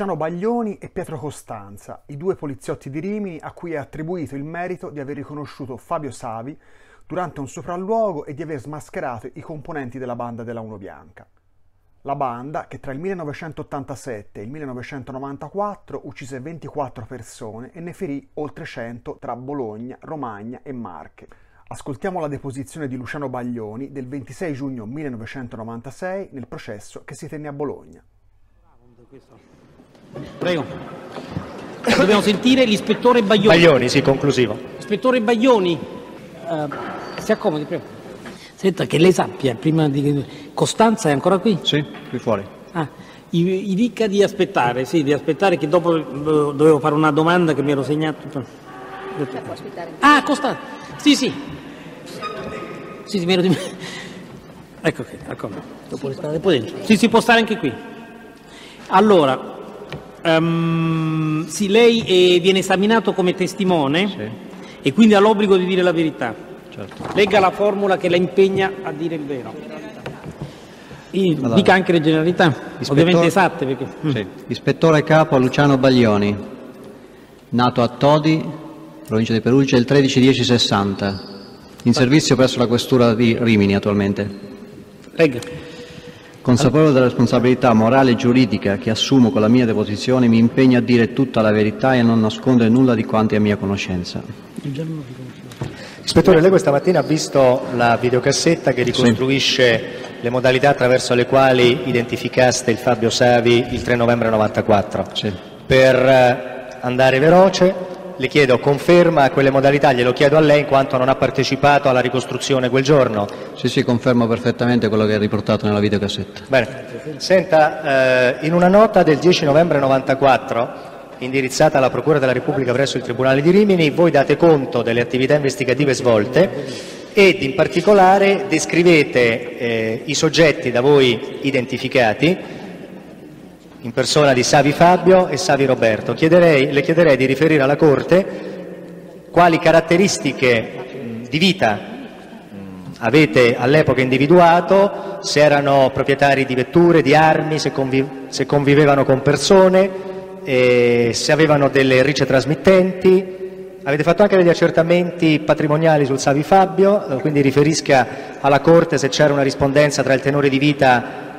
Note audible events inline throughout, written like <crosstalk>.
Luciano Baglioni e Pietro Costanza, i due poliziotti di Rimini a cui è attribuito il merito di aver riconosciuto Fabio Savi durante un sopralluogo e di aver smascherato i componenti della banda della Uno Bianca. La banda, che tra il 1987 e il 1994 uccise 24 persone e ne ferì oltre 100 tra Bologna, Romagna e Marche. Ascoltiamo la deposizione di Luciano Baglioni del 26 giugno 1996 nel processo che si tenne a Bologna. Prego. Dobbiamo sentire l'ispettore Baglioni. Baglioni, sì, conclusivo. Ispettore Baglioni, eh, si accomodi, prego. Senta, che lei sappia, prima di... Costanza è ancora qui? Sì, qui fuori. Ah, gli, gli dica di aspettare, sì, di aspettare che dopo eh, dovevo fare una domanda che mi ero segnato. Ah, Costanza, sì, sì. Sì, sì, mi ero dimenticato. <laughs> Ecco qui, ecco. Dopo restare poi dentro. Sì, si può stare anche qui. Allora, ehm, sì, lei eh, viene esaminato come testimone Sì, e quindi ha l'obbligo di dire la verità. certo. Legga la formula che la impegna a dire il vero. Allora. Dica anche le generalità, Ispettore- ovviamente esatte perché... Mm. Sì. Ispettore capo Luciano Baglioni, nato a Todi, provincia di Perugia, il 13-10-60, in servizio presso la questura di Rimini attualmente. Legga. Consapevole della responsabilità morale e giuridica che assumo con la mia deposizione, mi impegno a dire tutta la verità e a non nascondere nulla di quanto è a mia conoscenza. Ispettore, lei questa mattina ha visto la videocassetta che ricostruisce le modalità attraverso le quali identificaste il Fabio Savi il 3 novembre 94. Sì. Per eh, andare veloce, le chiedo conferma a quelle modalità, glielo chiedo a lei in quanto non ha partecipato alla ricostruzione quel giorno. Sì, sì, confermo perfettamente quello che è riportato nella videocassetta. Bene, senta, eh, in una nota del 10 novembre 94, indirizzata alla Procura della Repubblica presso il Tribunale di Rimini, voi date conto delle attività investigative svolte ed in particolare descrivete eh, i soggetti da voi identificati in persona di Savi Fabio e Savi Roberto. Chiederei- le chiederei di riferire alla Corte quali caratteristiche di vita avete all'epoca individuato, se erano proprietari di vetture, di armi, se, convi- se convivevano con persone, se avevano delle ricce trasmittenti. Avete fatto anche degli accertamenti patrimoniali sul Savi Fabio, eh, quindi riferisca alla Corte se c'era una rispondenza tra il tenore di vita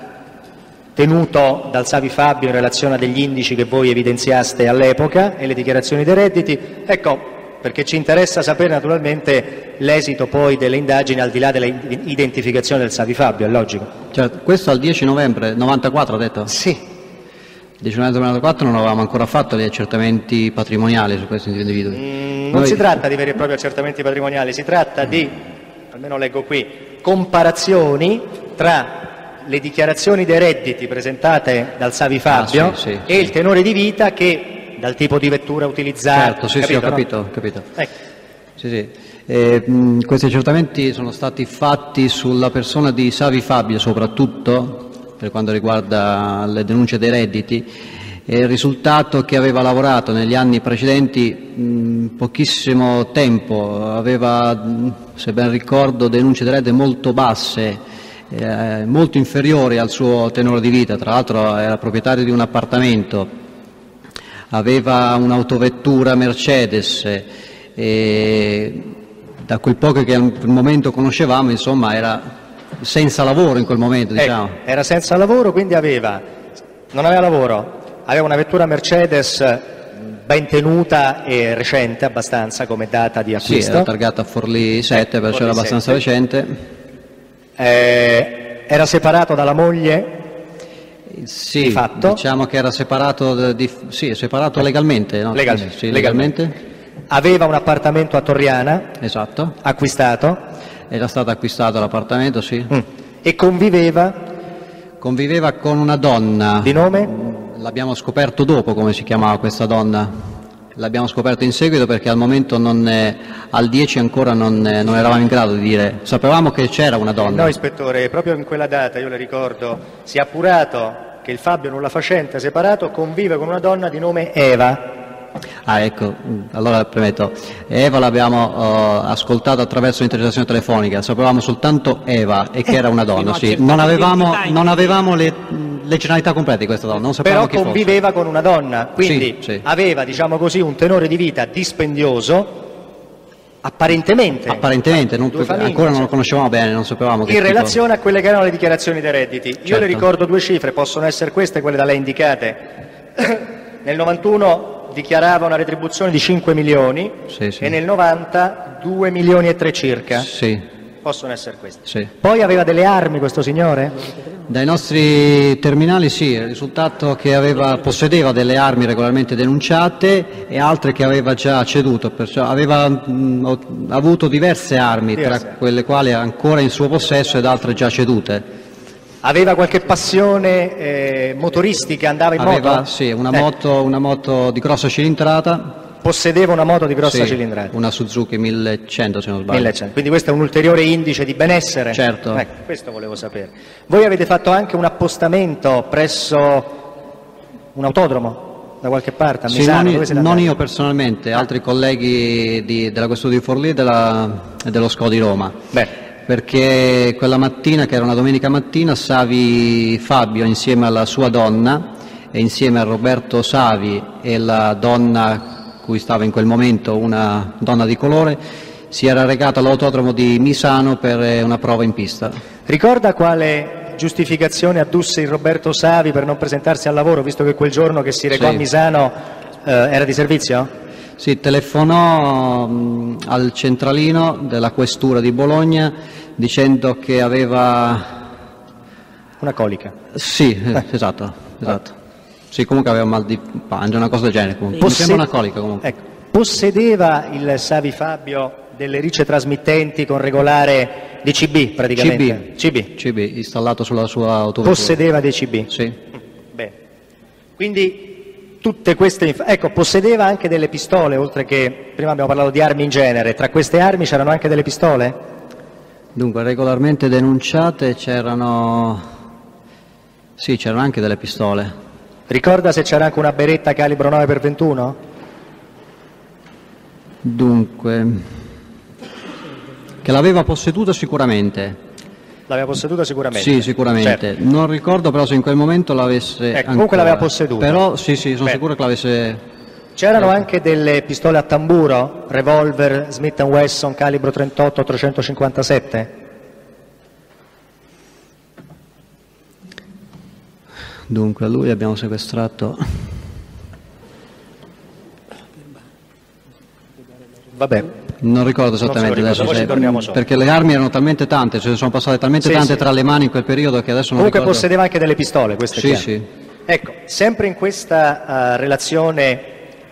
tenuto dal Savi Fabio in relazione a degli indici che voi evidenziaste all'epoca e le dichiarazioni dei redditi. Ecco, perché ci interessa sapere naturalmente l'esito poi delle indagini al di là dell'identificazione del Savi Fabio, è logico. Cioè, questo al 10 novembre 94 ha detto? Sì. Il 10 novembre 94 non avevamo ancora fatto gli accertamenti patrimoniali su questi individui. Mm, non Noi- si tratta di veri e propri accertamenti patrimoniali, si tratta di, almeno leggo qui, comparazioni tra le dichiarazioni dei redditi presentate dal Savi Fabio Ah, sì, sì, e sì. il tenore di vita che dal tipo di vettura utilizzata. Certo, sì, sì, ho no? capito, ho capito. Ecco. Sì, sì. Eh, mh, questi accertamenti sono stati fatti sulla persona di Savi Fabio soprattutto per quanto riguarda le denunce dei redditi e il risultato che aveva lavorato negli anni precedenti mh, pochissimo tempo, aveva, se ben ricordo, denunce dei redditi molto basse, eh, molto inferiori al suo tenore di vita, tra l'altro era proprietario di un appartamento, aveva un'autovettura Mercedes e da quel poco che al momento conoscevamo, insomma, era senza lavoro in quel momento, Ecco, diciamo. era senza lavoro, quindi aveva, non aveva lavoro, aveva una vettura Mercedes mh, ben tenuta e recente abbastanza come data di Sì, acquisto. era targata a Forlì 7, perciò Forlì era abbastanza 7. recente. Eh, era separato dalla moglie, Sì, Di fatto? diciamo che era separato, di, sì, separato legalmente, no? Legalmente, Sì, legalmente. aveva un appartamento a Torriana, Esatto, acquistato, era stato acquistato l'appartamento, sì. mh, e conviveva Conviveva con una donna. di nome? L'abbiamo scoperto dopo come si chiamava questa donna. L'abbiamo scoperto in seguito perché al momento non, eh, al 10 ancora non, eh, non eravamo in grado di dire. Sapevamo che c'era una donna. No, ispettore, proprio in quella data, io le ricordo, si è appurato che il Fabio nulla facente separato convive con una donna di nome Eva. Ah, ecco, mm, allora premetto. Eva l'abbiamo eh, ascoltata attraverso l'intercettazione telefonica, sapevamo soltanto Eva e che era una donna, a sì. Non avevamo, non avevamo le, le generalità complete di questa donna, non Però chi conviveva fosse. con una donna, quindi Sì, sì. aveva, diciamo così, un tenore di vita dispendioso, apparentemente. Apparentemente, non- famiglie, ancora non lo cioè. conoscevamo bene, non sapevamo che in tipo- relazione a quelle che erano le dichiarazioni dei redditi. Io Certo. le ricordo due cifre, possono essere queste, quelle da lei indicate. <coughs> nel 91 dichiarava una retribuzione di 5 milioni Sì, sì. e nel 90 2 milioni e 3 circa. Sì, Possono essere queste. sì. Poi aveva delle armi questo signore? Dai nostri terminali sì, il risultato che aveva, possedeva delle armi regolarmente denunciate e altre che aveva già ceduto, perciò aveva mh, ho- avuto diverse armi, Diverse tra quelle quali ancora in suo possesso ed altre già cedute. Aveva qualche passione eh, motoristica, andava in Aveva moto? sì, una, Eh, moto, una moto di grossa cilindrata, Possedeva una moto di grossa sì, cilindrata. una Suzuki 1100 se non sbaglio. 1100. Quindi questo è un ulteriore indice di benessere? Certo. Ecco, questo volevo sapere. Voi avete fatto anche un appostamento presso un autodromo da qualche parte, a Sì, Misano? non, siete non andati? io personalmente, altri colleghi di- della questura di Forlì e, della- e dello SCO di Roma. Beh, perché quella mattina, che era una domenica mattina, Savi Fabio insieme alla sua donna e insieme a Roberto Savi e la donna cui stava in quel momento, una donna di colore, si era recato all'autodromo di Misano per eh, una prova in pista. ricorda quale giustificazione addusse il Roberto Savi per non presentarsi al lavoro, visto che quel giorno che si recò Sì. a Misano eh, era di servizio? Si telefonò mh, al centralino della questura di Bologna dicendo che aveva Una colica. Sì, eh, esatto, esatto. Sì, comunque aveva mal di pancia, una cosa del genere. Comunque. Mi Posse- sembra una colica comunque. Ecco, possedeva il Savi Fabio delle ricce trasmittenti con regolare DCB praticamente? CB. CB, installato sulla sua autovettura. Possedeva dei CB? Sì. Bene. Quindi tutte queste... inf- ecco, possedeva anche delle pistole, oltre che... Prima abbiamo parlato di armi in genere. Tra queste armi c'erano anche delle pistole? Dunque, regolarmente denunciate c'erano... Sì, c'erano anche delle pistole. Ricorda se c'era anche una beretta calibro 9x21? Dunque... Che l'aveva posseduta sicuramente. L'aveva posseduta sicuramente? Sì, sicuramente. Certo. Non ricordo però se in quel momento l'avesse Ecco, comunque l'aveva posseduta. Però sì, sì, sono Bene. sicuro che l'avesse... C'erano anche delle pistole a tamburo, revolver Smith Wesson calibro 38-357? Dunque, a lui abbiamo sequestrato... Vabbè, Non ricordo Non esattamente ricorda, adesso poi ci se- perché le armi erano talmente tante, ce ne sono passate talmente Sì, tante sì. tra le mani in quel periodo che adesso non comunque ricordo. possedeva anche delle pistole, questo è Sì, chiaro. sì. Ecco, sempre in questa eh, relazione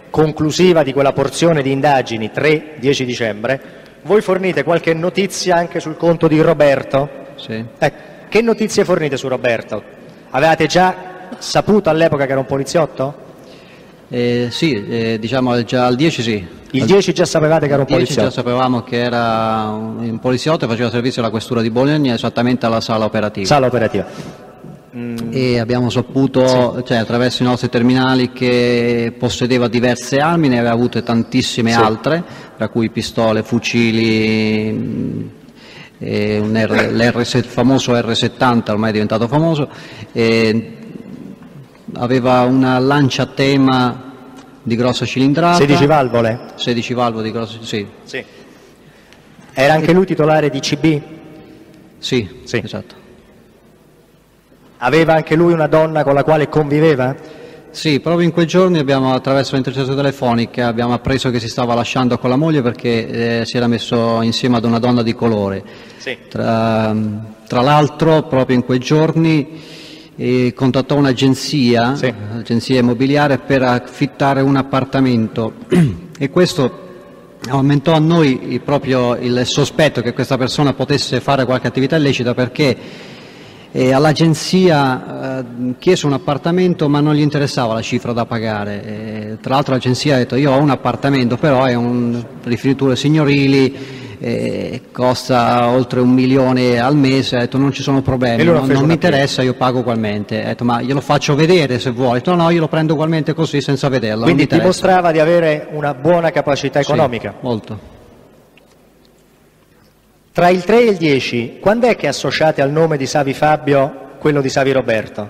conclusiva di quella porzione di indagini 3-10 dicembre, voi fornite qualche notizia anche sul conto di Roberto? Sì. Ecco, che notizie fornite su Roberto? Avevate già saputo all'epoca che era un poliziotto? Eh, sì, eh, diciamo già al 10 sì. Il Al 10 già sapevate che era un 10 poliziotto? già sapevamo che era un poliziotto e faceva servizio alla questura di Bologna esattamente alla sala operativa. Sala operativa. e abbiamo saputo cioè, attraverso i nostri terminali che possedeva diverse armi, ne aveva avute tantissime Sì. altre, tra cui pistole, fucili, e un R- l'R- il famoso R70 ormai è diventato famoso, e aveva una lancia a tema di grossa cilindrata, 16 valvole? 16 valvole di grossa sì, Sì. Era anche lui titolare di CB? sì, Sì. esatto. Aveva anche lui una donna con la quale conviveva? Sì, proprio in quei giorni abbiamo, attraverso le intercettazioni telefoniche, abbiamo appreso che si stava lasciando con la moglie perché eh, si era messo insieme ad una donna di colore. Sì. Tra, tra l'altro, proprio in quei giorni eh, contattò un'agenzia, Sì. agenzia immobiliare, per affittare un appartamento <clears throat> e questo aumentò a noi proprio il sospetto che questa persona potesse fare qualche attività illecita perché e all'agenzia eh, chiese un appartamento ma non gli interessava la cifra da pagare. E, tra l'altro l'agenzia ha detto io ho un appartamento però è un rifiniture signorili, eh, costa oltre un milione al mese, ha detto non ci sono problemi, non non, mi interessa, io pago ugualmente. Ha detto ma glielo faccio vedere se vuoi, ha detto no, io lo prendo ugualmente così senza vederlo. non mi Quindi dimostrava di avere una buona capacità Sì, economica. molto. Tra il 3 e il 10, quando è che associate al nome di Savi Fabio quello di Savi Roberto?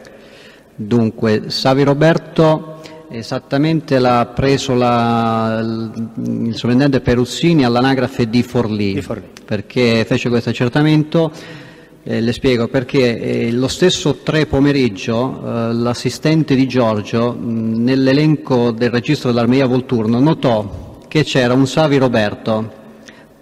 Dunque, Savi Roberto esattamente l'ha preso la, il sovrintendente Peruzzini all'anagrafe di Forlì, di Forlì, perché fece questo accertamento. Eh, le spiego perché eh, lo stesso tre pomeriggio eh, l'assistente di Giorgio nell'elenco del registro dell'Armeria Volturno notò che c'era un Savi Roberto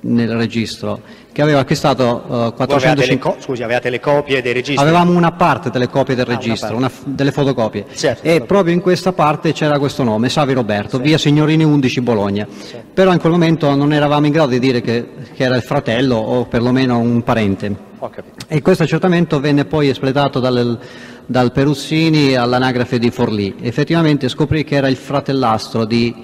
nel registro che aveva acquistato uh, 450... Co- scusi, avevate le copie dei registri? Avevamo una parte delle copie del ah, registro, una una, delle fotocopie. Certo, e proprio in questa parte c'era questo nome, Savi Roberto, sì. via Signorini 11 Bologna. Sì. Però in quel momento non eravamo in grado di dire che, che era il fratello o perlomeno un parente. E questo accertamento venne poi espletato dal, dal Peruzzini all'anagrafe di Forlì. Effettivamente scoprì che era il fratellastro di,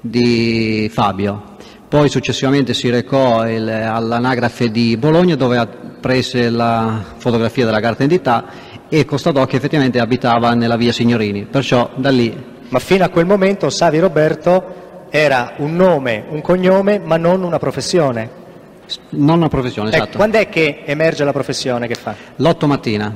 di Fabio poi successivamente si recò all'anagrafe di Bologna dove prese la fotografia della carta d'identità e constatò che effettivamente abitava nella via Signorini, perciò da lì... Ma fino a quel momento Savi Roberto era un nome, un cognome, ma non una professione. Non una professione, ecco, esatto. Quando è che emerge la professione che fa? L'otto mattina.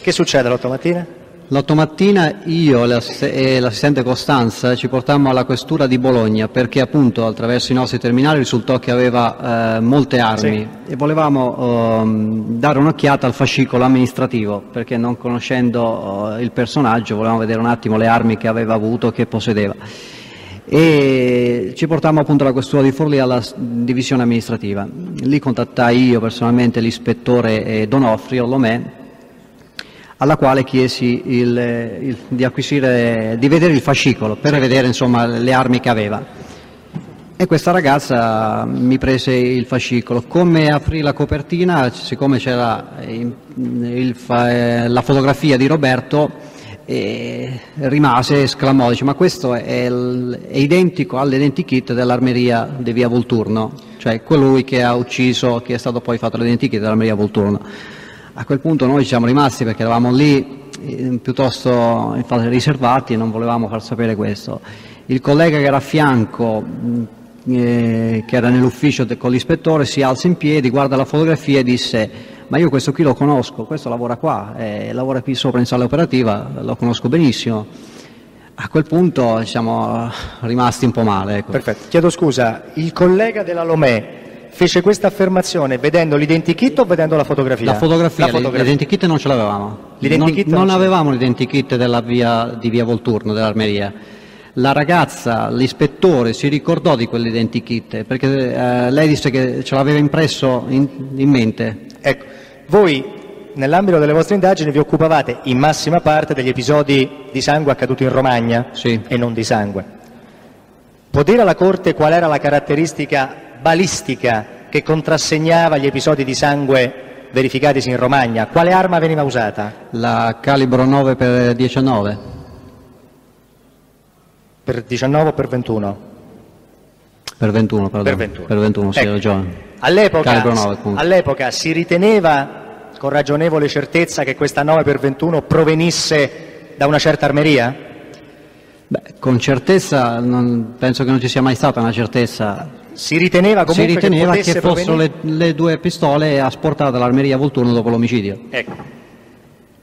Che succede l'otto mattina? L'otto mattina io e l'assistente Costanza ci portammo alla questura di Bologna perché appunto attraverso i nostri terminali risultò che aveva eh, molte armi sì. e volevamo eh, dare un'occhiata al fascicolo amministrativo perché non conoscendo eh, il personaggio volevamo vedere un attimo le armi che aveva avuto che possedeva. E ci portammo appunto alla questura di Forlì alla divisione amministrativa. Lì contattai io personalmente l'ispettore eh, Donofrio Lomè alla quale chiesi il, il, di, di, vedere il fascicolo per vedere insomma, le armi che aveva. E questa ragazza mi prese il fascicolo. Come aprì la copertina, siccome c'era il, la fotografia di Roberto, eh, rimase e esclamò, dice, ma questo è, è identico all'identikit dell'armeria di via Volturno, cioè colui che ha ucciso, che è stato poi fatto l'identikit dell'armeria Volturno. A quel punto noi ci siamo rimasti perché eravamo lì eh, piuttosto infatti, riservati e non volevamo far sapere questo. Il collega che era a fianco, mm, eh, che era nell'ufficio con l'ispettore, si alza in piedi, guarda la fotografia e disse ma io questo qui lo conosco, questo lavora qua, eh, lavora qui sopra in sala operativa, lo conosco benissimo. A quel punto siamo rimasti un po' male. Ecco. Perfetto, chiedo scusa, il collega della Lomè fece questa affermazione vedendo l'identikit o vedendo la fotografia? La fotografia, la fotografia. l'identikit non ce l'avevamo. Non, non avevamo l'identikit della via, di via Volturno, dell'Armeria. La ragazza, l'ispettore, si ricordò di quell'identikit perché eh, lei disse che ce l'aveva impresso in, in mente. Ecco, voi nell'ambito delle vostre indagini vi occupavate in massima parte degli episodi di sangue accaduti in Romagna sì. e non di sangue. Può dire alla Corte qual era la caratteristica balistica che contrassegnava gli episodi di sangue verificatisi in Romagna, quale arma veniva usata? La calibro 9 per 19. Per 19 o per 21? Per 21, perdone. Per 21, per 21 sì, ecco. ragione. All'epoca, 9, all'epoca si riteneva con ragionevole certezza che questa 9 per 21 provenisse da una certa armeria? Beh, con certezza non, penso che non ci sia mai stata una certezza si riteneva comunque si riteneva che, che fossero le, le, due pistole asportate dall'armeria Volturno dopo l'omicidio. Ecco.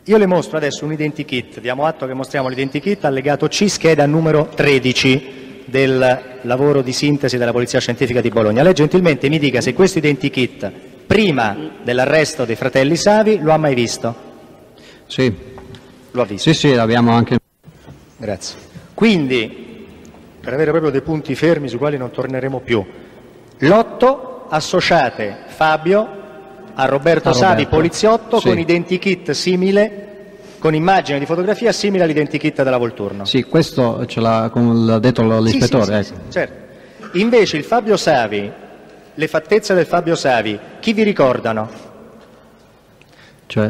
Io le mostro adesso un identikit, diamo atto che mostriamo l'identikit allegato C, scheda numero 13 del lavoro di sintesi della Polizia Scientifica di Bologna. Lei gentilmente mi dica se questo identikit, prima dell'arresto dei fratelli Savi, lo ha mai visto? Sì. Lo ha visto? Sì, sì, l'abbiamo anche. Grazie. Quindi, per avere proprio dei punti fermi sui quali non torneremo più. Lotto associate Fabio a Roberto, a Savi, poliziotto, sì. con identikit simile, con immagine di fotografia simile all'identikit della Volturno. Sì, questo ce l'ha, l'ha detto l'ispettore. Sì, sì, ecco. certo. Invece il Fabio Savi, le fattezze del Fabio Savi, chi vi ricordano? Cioè?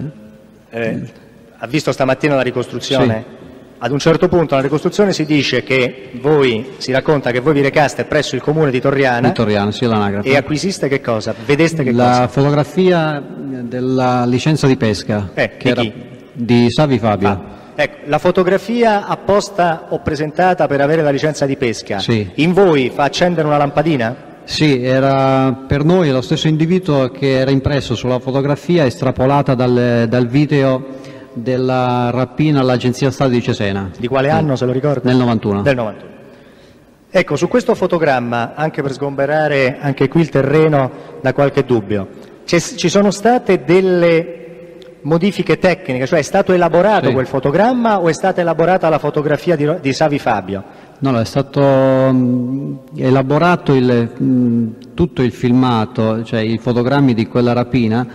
Eh, ha visto stamattina la ricostruzione? Ad un certo punto nella ricostruzione si dice che voi, si racconta che voi vi recaste presso il comune di Torriana, di Torriana sì, e acquisiste che cosa? Vedeste che la cosa? La fotografia della licenza di pesca eh, che di, di Savi Fabio. Ah, ecco, la fotografia apposta o presentata per avere la licenza di pesca, sì. in voi fa accendere una lampadina? Sì, era per noi lo stesso individuo che era impresso sulla fotografia estrapolata dal, dal video della rapina all'Agenzia Stato di Cesena. Di quale anno se lo ricorda? Nel 91. Del 91. Ecco, su questo fotogramma, anche per sgomberare anche qui il terreno da qualche dubbio, ci sono state delle modifiche tecniche, cioè è stato elaborato sì. quel fotogramma o è stata elaborata la fotografia di, di Savi Fabio? No, no, è stato mh, elaborato il, mh, tutto il filmato, cioè i fotogrammi di quella rapina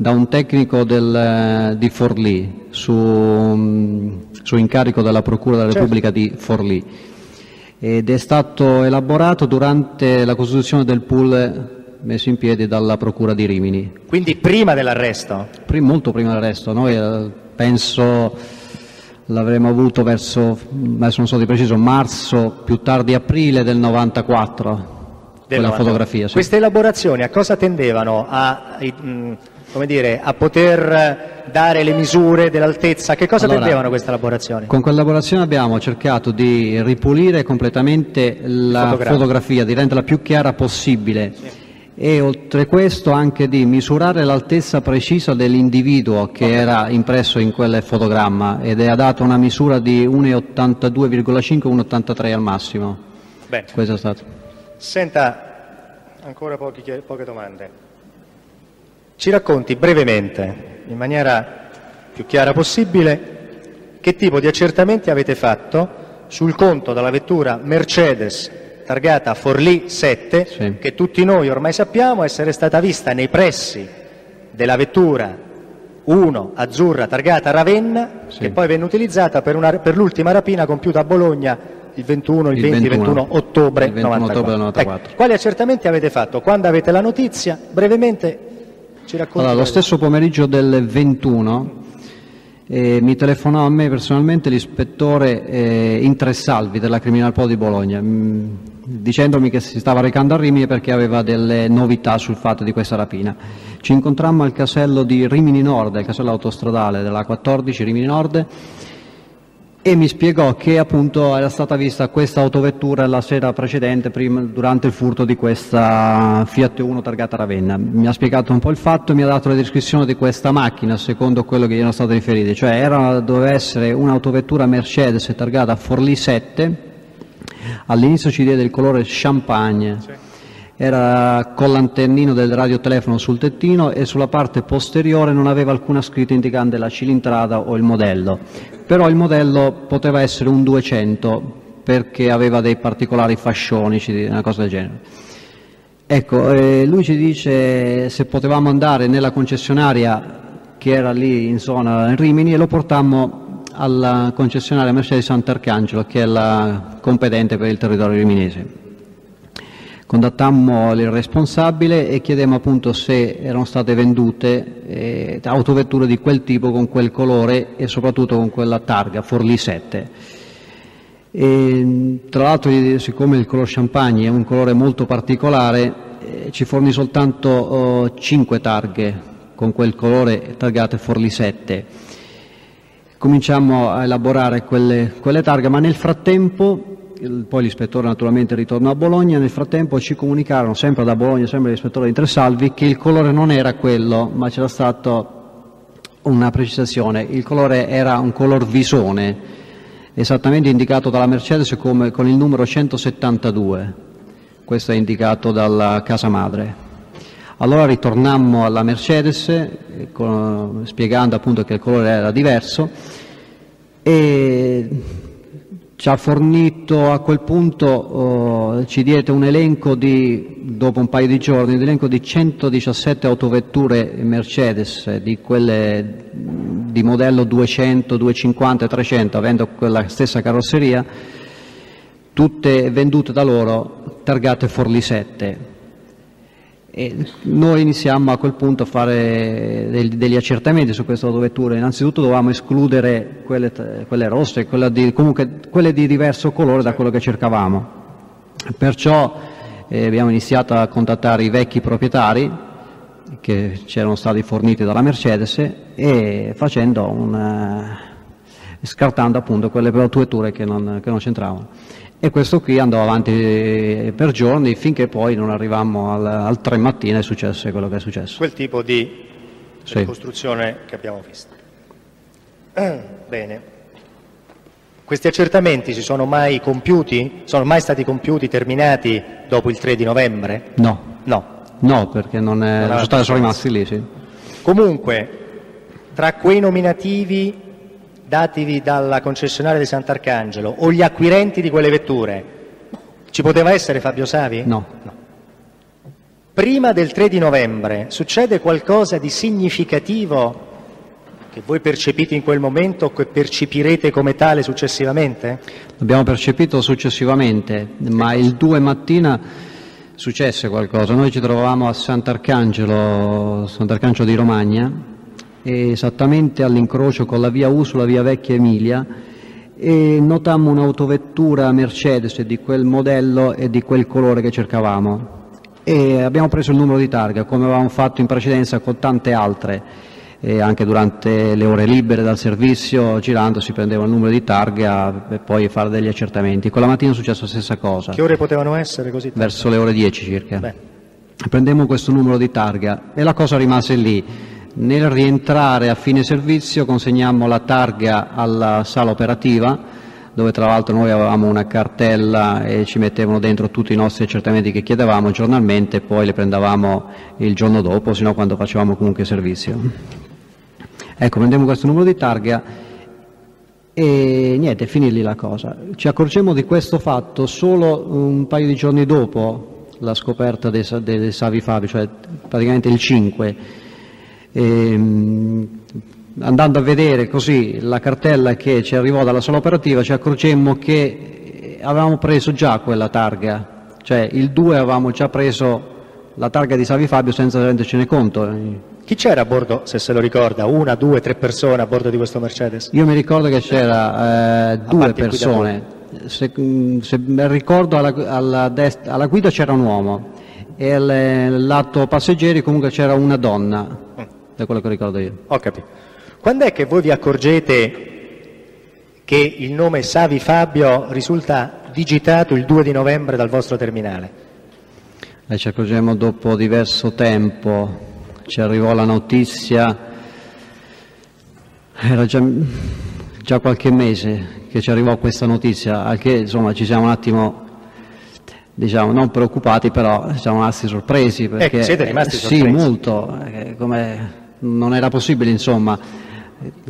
da un tecnico del, di Forlì su, mh, su, incarico della Procura della certo. Repubblica di Forlì ed è stato elaborato durante la costituzione del pool messo in piedi dalla Procura di Rimini. Quindi prima dell'arresto? Prima, molto prima dell'arresto, noi eh, penso l'avremmo avuto verso, adesso non so di preciso, marzo, più tardi aprile del 94, quella fotografia. Sì. Queste elaborazioni a cosa tendevano? A, come dire, a poter dare le misure dell'altezza? Che cosa allora, tendevano queste elaborazioni? Con quell'elaborazione abbiamo cercato di ripulire completamente la fotografia, di renderla più chiara possibile. Sì e oltre questo anche di misurare l'altezza precisa dell'individuo che era impresso in quel fotogramma ed ha dato una misura di 1,82,5-1,83 al massimo. Bene. Questo è stato. Senta, ancora pochi, poche domande. Ci racconti brevemente, in maniera più chiara possibile, che tipo di accertamenti avete fatto sul conto della vettura Mercedes targata Forlì 7, sì. che tutti noi ormai sappiamo essere stata vista nei pressi della vettura 1 azzurra targata Ravenna, sì. che poi venne utilizzata per, per, l'ultima rapina compiuta a Bologna il 21, il, il 20, 21, 21 ottobre il 21 94. Ottobre 94. Ecco, quali accertamenti avete fatto? Quando avete la notizia? Brevemente ci raccontate. Allora, lo stesso pomeriggio del 21 eh, mi telefonò a me personalmente l'ispettore eh, Intresalvi della Criminalpol di Bologna. Mm, dicendomi che si stava recando a Rimini perché aveva delle novità sul fatto di questa rapina. Ci incontrammo al casello di Rimini Nord, il casello autostradale della 14 Rimini Nord e mi spiegò che appunto era stata vista questa autovettura la sera precedente prima, durante il furto di questa Fiat 1 targata Ravenna. Mi ha spiegato un po' il fatto e mi ha dato la descrizione di questa macchina secondo quello che gli erano stati riferiti, cioè era, doveva essere un'autovettura Mercedes targata Forlì 7 All'inizio ci diede il colore champagne, sì. Era con l'antennino del radiotelefono sul tettino e sulla parte posteriore non aveva alcuna scritta indicante la cilindrata o il modello, però il modello poteva essere un 200 perché aveva dei particolari fascionici, una cosa del genere. Ecco, eh, lui ci dice se potevamo andare nella concessionaria che era lì in zona Rimini e lo portammo alla concessionaria Mercedes Sant'Arcangelo, che è la competente per il territorio riminese. Contattammo il responsabile e chiedemmo appunto se erano state vendute eh, autovetture di quel tipo, con quel colore e soprattutto con quella targa, Forlì 7. E, tra l'altro, siccome il color champagne è un colore molto particolare, eh, ci fornì soltanto oh, 5 targhe con quel colore targate Forlì 7 cominciamo a elaborare quelle, quelle targhe, ma nel frattempo, il, poi l'ispettore naturalmente ritornò a Bologna, nel frattempo ci comunicarono, sempre da Bologna, sempre l'ispettore di Tresalvi, che il colore non era quello, ma c'era stata una precisazione, il colore era un color visone, esattamente indicato dalla Mercedes come, con il numero 172, questo è indicato dalla casa madre. Allora ritornammo alla Mercedes eh, con, spiegando appunto che il colore era diverso e ci ha fornito a quel punto, oh, ci diede un elenco di, dopo un paio di giorni, un elenco di 117 autovetture Mercedes, di quelle di modello 200, 250 e 300, avendo quella stessa carrozzeria, tutte vendute da loro, targate Forli 7 e noi iniziamo a quel punto a fare degli, degli accertamenti su queste autovetture. Innanzitutto dovevamo escludere quelle, quelle rosse, di, comunque quelle di diverso colore da quello che cercavamo. Perciò eh, abbiamo iniziato a contattare i vecchi proprietari che ci erano stati forniti dalla Mercedes e facendo un, scartando appunto quelle autovetture che non, che non c'entravano. E questo qui andò avanti per giorni finché poi non arrivammo al, al 3 mattina e successe quello che è successo. Quel tipo di sì. ricostruzione che abbiamo visto. Bene. Questi accertamenti si sono mai compiuti? Sono mai stati compiuti, terminati dopo il 3 di novembre? No. No. No, perché non è, Non sono stati rimasti lì, sì. Comunque, tra quei nominativi dativi dalla concessionaria di Sant'Arcangelo o gli acquirenti di quelle vetture, ci poteva essere Fabio Savi? No. Prima del 3 di novembre succede qualcosa di significativo che voi percepite in quel momento o che percepirete come tale successivamente? L'abbiamo percepito successivamente, ma il 2 mattina successe qualcosa. Noi ci trovavamo a Sant'Arcangelo, Sant'Arcangelo di Romagna, esattamente all'incrocio con la via U sulla via Vecchia Emilia e notammo un'autovettura Mercedes di quel modello e di quel colore che cercavamo. E abbiamo preso il numero di targa, come avevamo fatto in precedenza con tante altre e anche durante le ore libere dal servizio, girando si prendeva il numero di targa per poi fare degli accertamenti. Quella mattina è successa la stessa cosa, Che ore potevano essere così? tante? verso le ore 10 circa. Beh. Prendemmo questo numero di targa e la cosa rimase lì. Nel rientrare a fine servizio consegnammo la targa alla sala operativa, dove tra l'altro noi avevamo una cartella e ci mettevano dentro tutti i nostri accertamenti che chiedevamo giornalmente e poi le prendevamo il giorno dopo, sino quando facevamo comunque servizio. Ecco, prendemmo questo numero di targa e niente, finì lì la cosa. Ci accorgemmo di questo fatto solo un paio di giorni dopo la scoperta dei, dei Savi Fabio, cioè praticamente il 5. Ehm, andando a vedere così la cartella che ci arrivò dalla sala operativa ci accorgemmo che eh, avevamo preso già quella targa, cioè il 2 avevamo già preso la targa di Savi Fabio senza rendercene conto. Chi c'era a bordo, se se lo ricorda? Una, due, tre persone a bordo di questo Mercedes? Io mi ricordo che c'era eh, due persone, se, mm, se ricordo alla, alla dest- alla guida c'era un uomo e al lato passeggeri comunque c'era una donna, da quello che ricordo io. Ho capito. Quando è che voi vi accorgete che il nome Savi Fabio risulta digitato il 2 di novembre dal vostro terminale? E ci accorgemmo dopo diverso tempo, ci arrivò la notizia, era già, già qualche mese che ci arrivò questa notizia, al che insomma ci siamo un attimo, diciamo, non preoccupati, però siamo rimasti sorpresi. Perché, Ecco, siete rimasti eh, sorpresi? Sì, molto, eh, come non era possibile insomma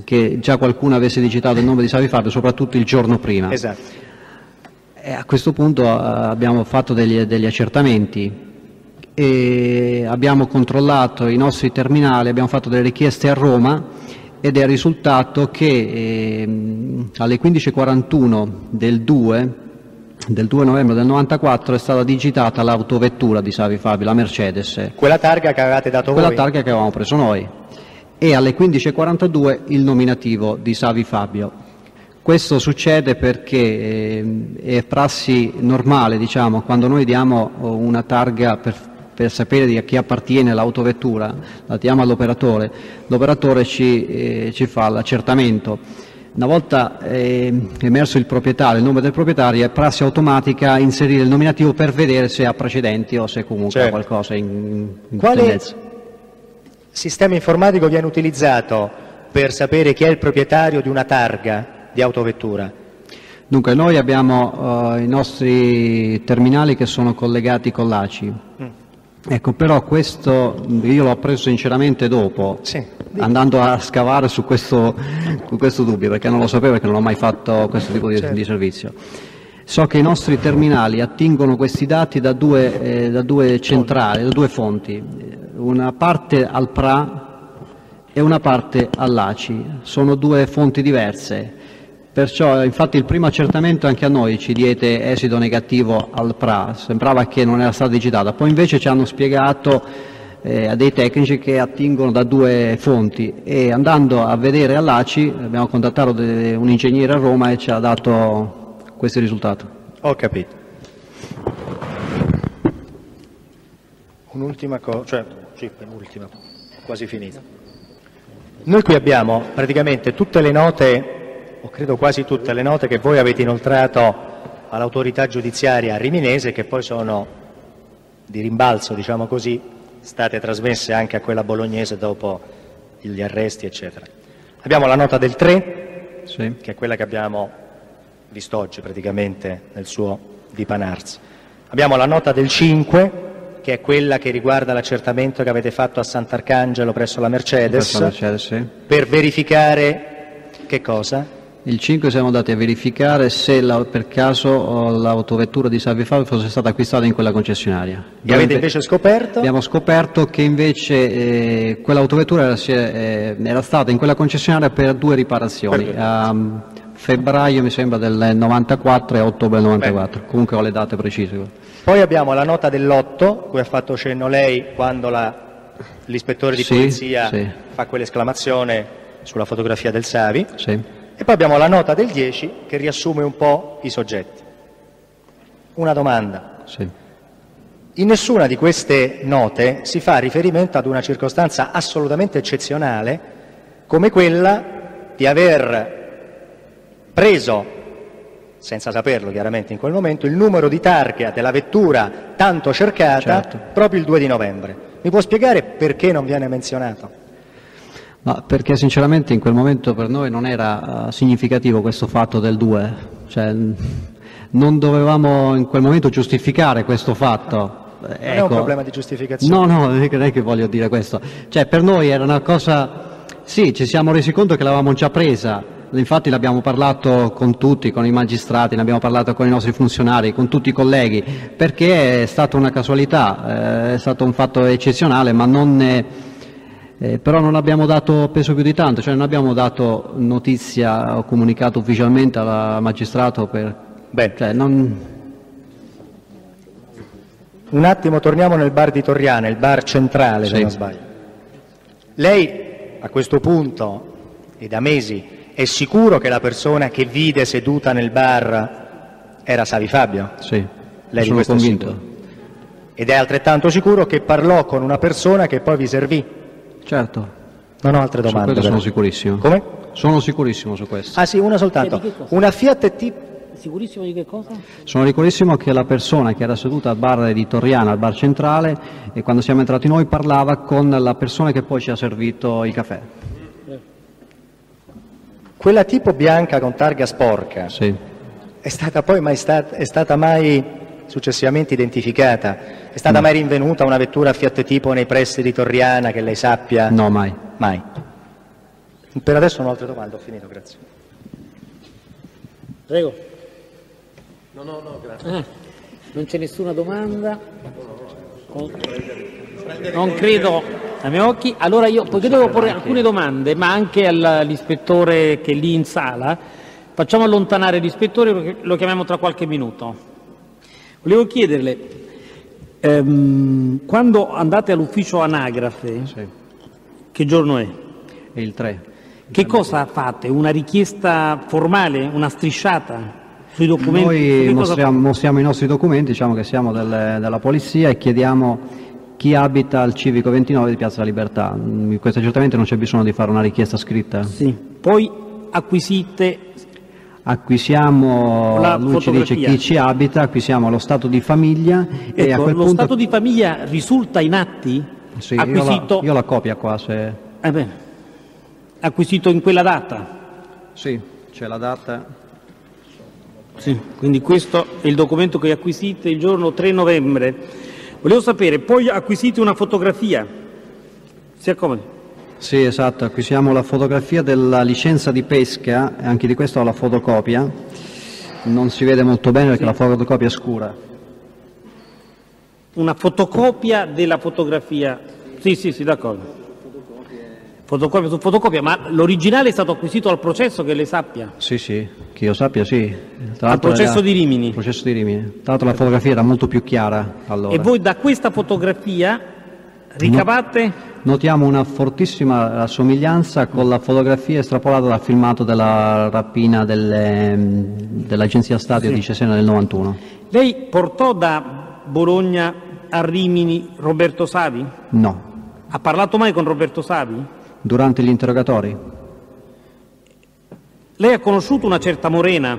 che già qualcuno avesse digitato il nome di Savi Fabio, soprattutto il giorno prima. Esatto. E a questo punto eh, abbiamo fatto degli, degli accertamenti e abbiamo controllato i nostri terminali, abbiamo fatto delle richieste a Roma ed è risultato che ehm, alle 15.41 del 2, del 2 novembre del 94 è stata digitata l'autovettura di Savi Fabio, la Mercedes, Quella targa che avevate dato quella voi? targa che avevamo preso noi e alle 15.42 il nominativo di Savi Fabio. Questo succede perché ehm, è prassi normale, diciamo, quando noi diamo oh, una targa per, per sapere di a chi appartiene l'autovettura, la diamo all'operatore, l'operatore ci, eh, ci fa l'accertamento. Una volta eh, emerso il proprietario, il nome del proprietario, è prassi automatica inserire il nominativo per vedere se ha precedenti o se comunque Certo. ha qualcosa in, in Quale- tendenza. Sistema informatico viene utilizzato per sapere chi è il proprietario di una targa di autovettura? Dunque, noi abbiamo eh, i nostri terminali che sono collegati con l'ACI. Ecco, però questo io l'ho preso sinceramente dopo, Sì. andando a scavare su questo, su questo dubbio, perché non lo sapevo perché non ho mai fatto questo tipo di, Certo. di servizio. So che i nostri terminali attingono questi dati da due, eh, da due centrali, da due fonti, una parte al PRA e una parte all'ACI, sono due fonti diverse. Perciò, infatti, il primo accertamento anche a noi ci diede esito negativo al PRA, sembrava che non era stata digitata, poi invece ci hanno spiegato eh, a dei tecnici che attingono da due fonti. E andando a vedere all'ACI abbiamo contattato un ingegnere a Roma e ci ha dato questo risultato. Ho capito. Un'ultima cosa, cioè, sì, penultima, quasi finita. Noi qui abbiamo praticamente tutte le note, o credo quasi tutte le note che voi avete inoltrato all'autorità giudiziaria riminese, che poi sono di rimbalzo, diciamo così, state trasmesse anche a quella bolognese dopo gli arresti, eccetera. Abbiamo la nota del 3, Sì. che è quella che abbiamo visto oggi praticamente nel suo dipanarsi. Abbiamo la nota del 5, che è quella che riguarda l'accertamento che avete fatto a Sant'Arcangelo presso la Mercedes, Presso la Mercedes, sì. per verificare che cosa? Il 5 siamo andati a verificare se la- per caso oh, l'autovettura di Salvi Fabio fosse stata acquistata in quella concessionaria. E avete inve- invece scoperto? Abbiamo scoperto che invece eh, quell'autovettura era, eh, era stata in quella concessionaria per due riparazioni, Per due mm, febbraio mi sembra del 94 e ottobre del 94, comunque ho le date precise. Poi abbiamo la nota dell'8, cui ha fatto cenno lei quando la- l'ispettore di Sì, polizia sì. fa quell'esclamazione sulla fotografia del Savi. Sì. E poi abbiamo la nota del 10 che riassume un po' i soggetti. Una domanda. In nessuna di queste note si fa riferimento ad una circostanza assolutamente eccezionale come quella di aver preso, senza saperlo chiaramente in quel momento, il numero di targa della vettura tanto cercata Certo. proprio il 2 di novembre. Mi può spiegare perché non viene menzionato? Ma perché sinceramente in quel momento per noi non era eh, significativo questo fatto del 2, cioè non dovevamo in quel momento giustificare questo fatto. Non è un problema di giustificazione. No, no, <laughs> non è che voglio dire questo. Cioè per noi era una cosa, sì, ci siamo resi conto che l'avevamo già presa, infatti l'abbiamo parlato con tutti, con i magistrati, ne abbiamo parlato con i nostri funzionari, con tutti i colleghi, perché è stata una casualità, eh, è stato un fatto eccezionale, ma non... è- eh, però non abbiamo dato peso più di tanto, cioè non abbiamo dato notizia o comunicato ufficialmente al magistrato per... Bene. Cioè non... Un attimo torniamo nel bar di Torriana, il bar centrale se Sì. non sbaglio. Lei a questo punto e da mesi è sicuro che la persona che vide seduta nel bar era Savi Fabio? Sì, Lei sono è convinto. sicuro? Ed è altrettanto sicuro che parlò con una persona che poi vi servì? Certo, Non ho altre su domande. questo sono sicurissimo. Come? Sono sicurissimo su questo. Ah sì, una soltanto. Eh? Una Fiat T Sicurissimo di che cosa? Sono sicurissimo che la persona che era seduta al bar di Torriana, al bar centrale, e quando siamo entrati noi parlava con la persona che poi ci ha servito il caffè. Quella tipo bianca con targa sporca Sì. è stata poi mai stat- è stata mai successivamente identificata? È stata mai rinvenuta una vettura Fiat tipo nei pressi di Torriana che lei sappia? No, mai. Mai. Per adesso non ho altre domande, ho finito, grazie. Prego. No, no, no, grazie. non c'è nessuna domanda? Con- Non credo ai miei occhi. Allora io, poiché devo porre alcune domande, ma anche al- all'ispettore che è lì in sala, facciamo allontanare l'ispettore, lo- lo chiamiamo tra qualche minuto. Volevo chiederle, ehm, quando andate all'ufficio anagrafe, Sì. che giorno è? E il 3. Che cosa fate? Una richiesta formale, una strisciata sui documenti? Noi mostriamo, mostriamo i nostri documenti, diciamo che siamo del- della polizia e chiediamo chi abita al civico 29 di Piazza Libertà. In questo certamente non c'è bisogno di fare una richiesta scritta. Sì. Poi acquisite, Acquisiamo, La lui ci dice chi ci abita, acquisiamo lo stato di famiglia e a ecco, quel lo punto... stato di famiglia risulta in atti? Sì, io la- acquisito, Io, la, copia qua se... eh beh, acquisito in quella data? Sì, c'è la data. Sì, quindi questo è il documento che acquisite il giorno 3 novembre. Volevo sapere, poi acquisite una fotografia. Si accomodi. Sì, esatto, acquisiamo la fotografia della licenza di pesca, anche di questa ho la fotocopia. Non si vede molto bene perché la fotocopia è scura. Una fotocopia della fotografia. Sì, sì, sì, d'accordo. Fotocopia su fotocopia, ma l'originale è stato acquisito al processo, che lei sappia. Sì, sì, che io sappia sì. Tra Al processo era- di Rimini. processo di Rimini. Tra l'altro la fotografia era molto più chiara allora. E voi da questa fotografia ricavate Notiamo una fortissima somiglianza con la fotografia estrapolata dal filmato della rapina delle- dell'Agenzia Stadio di Cesena del 91. Lei portò da Bologna a Rimini Roberto Savi? No, Ha parlato mai con Roberto Savi? Durante gli interrogatori. Lei ha conosciuto una certa Morena?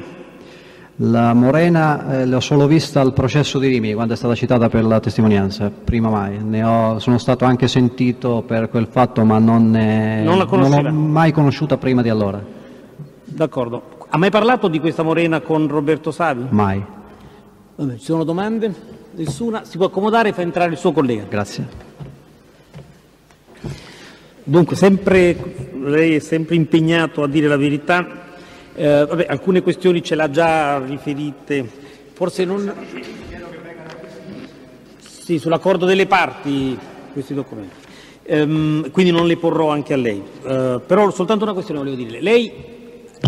La Morena eh, l'ho solo vista al processo di Rimini quando è stata citata per la testimonianza, prima mai. Ne ho, sono stato anche sentito per quel fatto, ma non, ne, Non la non conosceva? l'ho mai conosciuta prima di allora. D'accordo. Ha mai parlato di questa Morena con Roberto Savi? Mai. Vabbè, ci sono domande? Nessuna? Si può accomodare e fa entrare il suo collega. Grazie. Dunque, sempre, lei è sempre impegnato a dire la verità. Eh, vabbè, alcune questioni ce l'ha già riferite, forse non... Sì, sull'accordo delle parti, questi documenti. Ehm, quindi non le porrò anche a lei. Eh, però soltanto una questione volevo dirle. Lei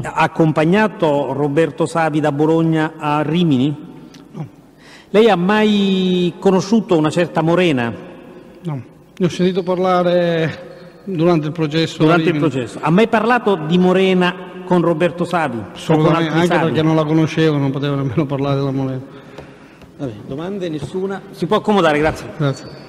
ha accompagnato Roberto Savi da Bologna a Rimini? Lei ha mai conosciuto una certa Morena No, ne ho sentito parlare durante il processo. durante il processo? Ha mai parlato di Morena con Roberto Savi? Assolutamente, anche Savi? perché non la conoscevo, non potevo nemmeno parlare della moneta. Vabbè, domande? Nessuna? Si può accomodare, grazie. Grazie.